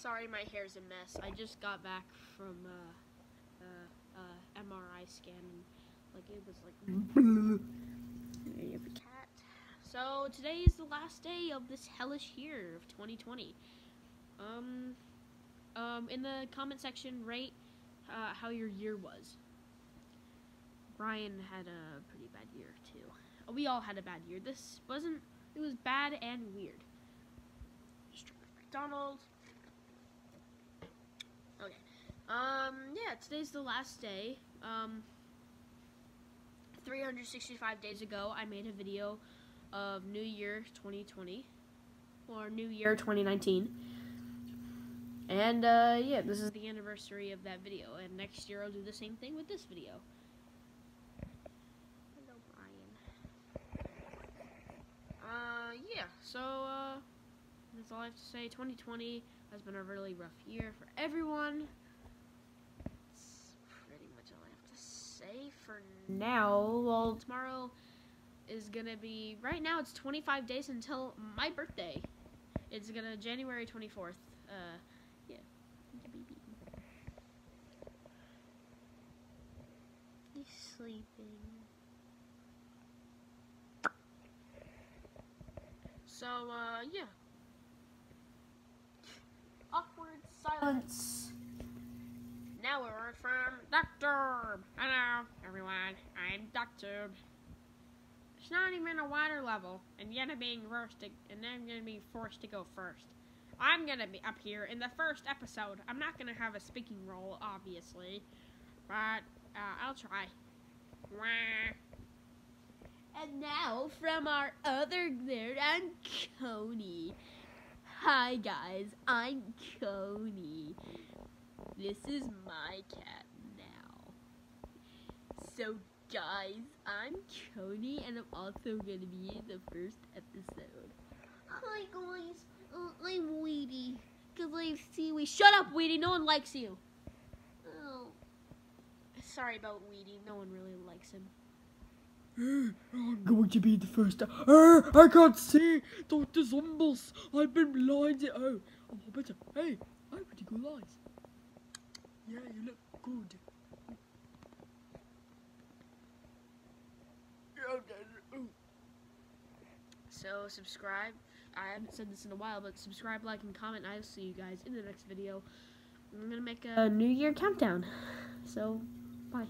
sorry my hair's a mess. I just got back from uh, uh, uh, MRI scan and like it was like there you have a cat. So today is the last day of this hellish year of 2020. Um, um, in the comment section, rate uh, how your year was. Brian had a pretty bad year too. We all had a bad year. This wasn't. It was bad and weird. McDonald's. Okay. Um. Yeah. Today's the last day. Um. 365 days ago, I made a video of New Year 2020 or New Year 2019. And uh, yeah, this is the anniversary of that video. And next year I'll do the same thing with this video. Hello, Brian. Uh, yeah. So uh, that's all I have to say. 2020 has been a really rough year for everyone. That's pretty much all I have to say for now. Well, tomorrow is gonna be. Right now, it's 25 days until my birthday. It's gonna January 24th. Uh, yeah. He's sleeping. So, uh, yeah. Awkward silence. Now we're from Doctor. Hello. I'm Doctor. It's not even a water level, and yet I'm being forced to, and I'm gonna be forced to go first. I'm gonna be up here in the first episode. I'm not gonna have a speaking role, obviously, but uh, I'll try. And now from our other nerd, I'm Coney. Hi guys, I'm Coney. This is my cat now. So guys, I'm Coney and I'm also gonna be in the first episode. Hi guys, uh, I'm Weedy. Cause I see we shut up, Weedy. No one likes you. Oh, sorry about Weedy. No one really likes him. I'm going to be the first. Uh, I can't see Dr. Zombles. I've been blinded. Oh, oh, better. Hey, I have pretty good eyes. Yeah, you look good. So subscribe. I haven't said this in a while, but subscribe, like, and comment. I'll see you guys in the next video. I'm gonna make a New Year countdown. So, bye.